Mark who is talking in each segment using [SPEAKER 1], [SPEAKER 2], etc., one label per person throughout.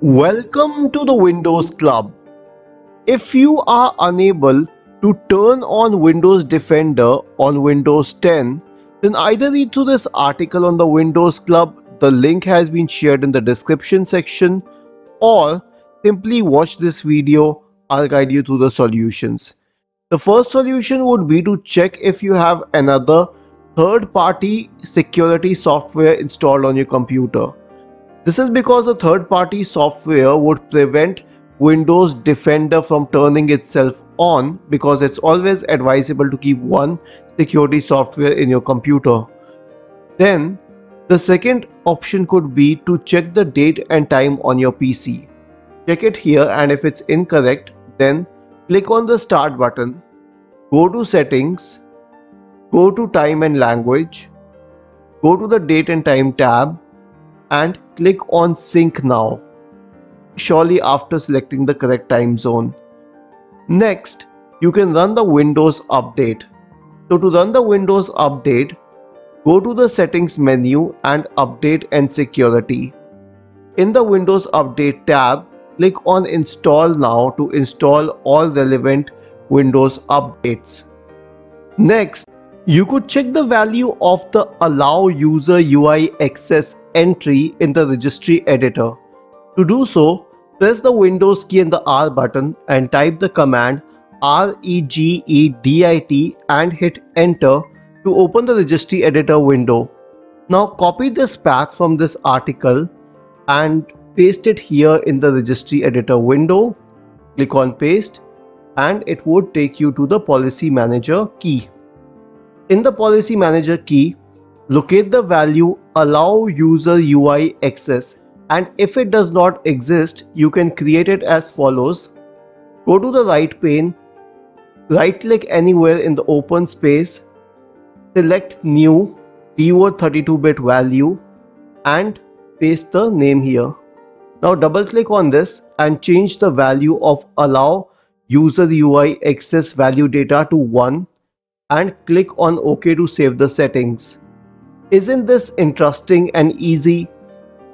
[SPEAKER 1] Welcome to the Windows Club. If you are unable to turn on Windows Defender on Windows 10, then either read through this article on the Windows Club, the link has been shared in the description section, or simply watch this video, I'll guide you through the solutions. The first solution would be to check if you have another third-party security software installed on your computer. This is because a third-party software would prevent Windows Defender from turning itself on because it's always advisable to keep one security software in your computer. Then, the second option could be to check the date and time on your PC. Check it here and if it's incorrect, then click on the start button, go to settings, go to time and language, go to the date and time tab and click on sync now surely after selecting the correct time zone. Next, you can run the Windows update. So to run the Windows update, go to the settings menu and update and security. In the Windows update tab, click on install now to install all relevant Windows updates. Next, you could check the value of the allow user UI access entry in the registry editor. To do so, press the Windows key and the R button and type the command regedit and hit enter to open the registry editor window. Now copy this path from this article and paste it here in the registry editor window. Click on paste and it would take you to the policy manager key. In the policy manager key, locate the value allow user UI access and if it does not exist, you can create it as follows. Go to the right pane, right click anywhere in the open space, select new DWORD 32-bit value and paste the name here. Now double click on this and change the value of allow user UI access value data to 1 and click on OK to save the settings. Isn't this interesting and easy?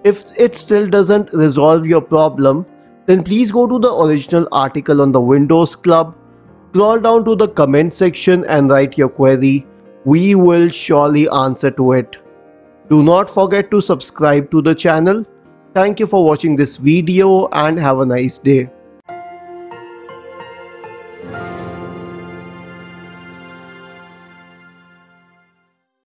[SPEAKER 1] If it still doesn't resolve your problem, then please go to the original article on the Windows Club, scroll down to the comment section and write your query. We will surely answer to it. Do not forget to subscribe to the channel. Thank you for watching this video and have a nice day.